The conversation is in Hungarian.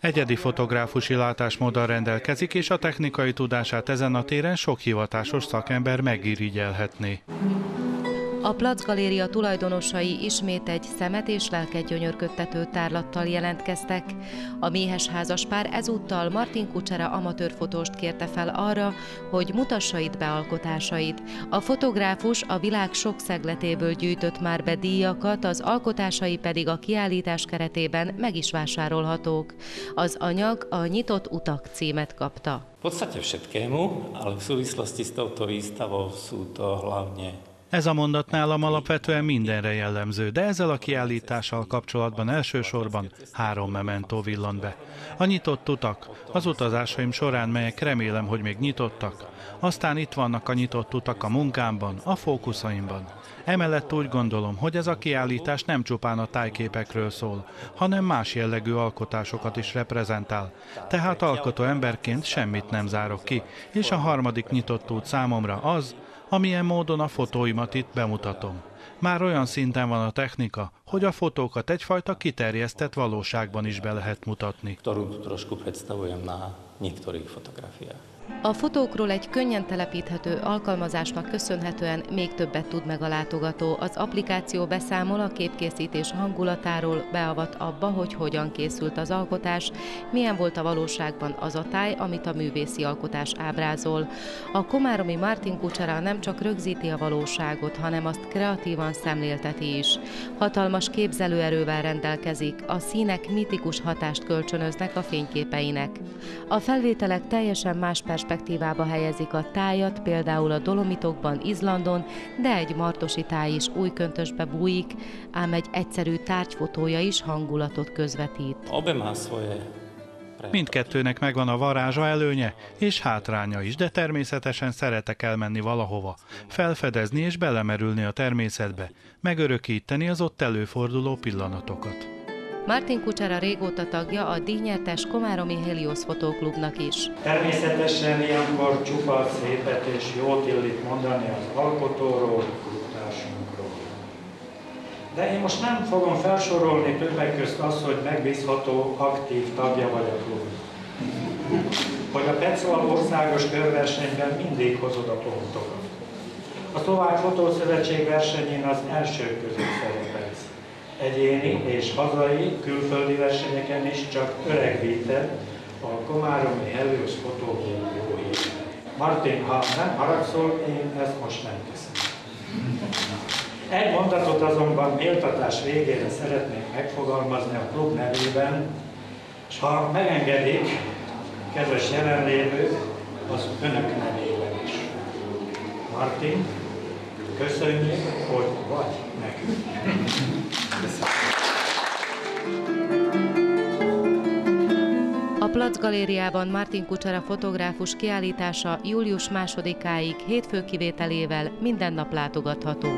Egyedi fotográfusi látásmóddal rendelkezik, és a technikai tudását ezen a téren sok hivatásos szakember megirigyelhetné. A Plac Galéria tulajdonosai ismét egy szemet és lelket gyönyörködtető tárlattal jelentkeztek. A méhes házaspár ezúttal Martin Kucsera amatőrfotóst kérte fel arra, hogy mutassa itt bealkotásait. A fotográfus a világ sok szegletéből gyűjtött már be díjakat, az alkotásai pedig a kiállítás keretében meg is vásárolhatók. Az anyag a Nyitott utak címet kapta. V podstate všetkému, ale v súvislosti s touto výstavou sú to hlavne ez a mondat nálam alapvetően mindenre jellemző, de ezzel a kiállítással kapcsolatban elsősorban három mementó villant be. A nyitott utak, az utazásaim során, melyek remélem, hogy még nyitottak, aztán itt vannak a nyitott utak a munkámban, a fókuszaimban. Emellett úgy gondolom, hogy ez a kiállítás nem csupán a tájképekről szól, hanem más jellegű alkotásokat is reprezentál. Tehát alkotó emberként semmit nem zárok ki, és a harmadik nyitott út számomra az, amilyen módon a fotóimat itt bemutatom. Már olyan szinten van a technika, hogy a fotókat egyfajta kiterjesztett valóságban is be lehet mutatni. Ktorú trošku predstavujem na niektorých fotografiách. A fotókról egy könnyen telepíthető alkalmazásnak köszönhetően még többet tud meg a látogató. Az applikáció beszámol a képkészítés hangulatáról, beavat abba, hogy hogyan készült az alkotás, milyen volt a valóságban az a táj, amit a művészi alkotás ábrázol. A komáromi Martin Kucsera nem csak rögzíti a valóságot, hanem azt kreatívan szemlélteti is. Hatalmas képzelőerővel rendelkezik, a színek mitikus hatást kölcsönöznek a fényképeinek. A felvételek teljesen más perspektívába helyezik a tájat, például a Dolomitokban, Izlandon, de egy martosi táj is új köntösbe bújik, ám egy egyszerű tárgyfotója is hangulatot közvetít. Mindkettőnek megvan a varázsa előnye és hátránya is, de természetesen szeretek elmenni valahova, felfedezni és belemerülni a természetbe, megörökíteni az ott előforduló pillanatokat. Martin Kucsera régóta tagja a díjnyertes Komáromi Helios Fotóklubnak is. Természetesen ilyenkor csupa szépet és jót illik mondani az alkotóról, klubtársunkról. De én most nem fogom felsorolni többek közt azt, hogy megbízható, aktív tagja vagy a klub. Hogy a Pecola országos körversenyben mindig hozod a pontokat. A Szlovák Fotószövetség versenyén az elsők között szerepelsz egyéni és hazai, külföldi versenyeken is csak öregvített a Komáromi jó hír. Martin, ha nem haragszol, én ezt most nem teszem. Egy mondatot azonban méltatás végére szeretnék megfogalmazni a klub nevében, és ha megengedik, kedves jelenlévők, az önök nevében is. Martin, köszönjük, hogy vagy nekünk. Plac Galériában Martin Kucsera fotográfus kiállítása július másodikáig hétfő kivételével minden nap látogatható.